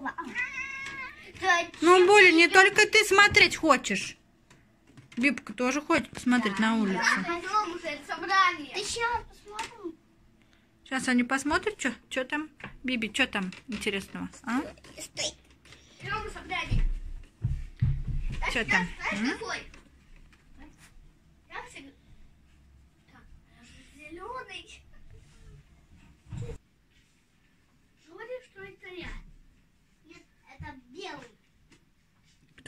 Оба. Да, Ну, Буля, не только ты смотреть хочешь. Бибка тоже хочет посмотреть на улицу. Сейчас они посмотрят, что там. Биби, что там интересного? А? Что там? Знаешь, М?